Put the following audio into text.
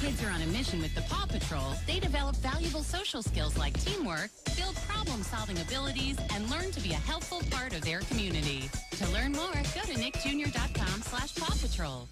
kids are on a mission with the Paw Patrol, they develop valuable social skills like teamwork, build problem-solving abilities, and learn to be a helpful part of their community. To learn more, go to nickjr.com slash Paw Patrol.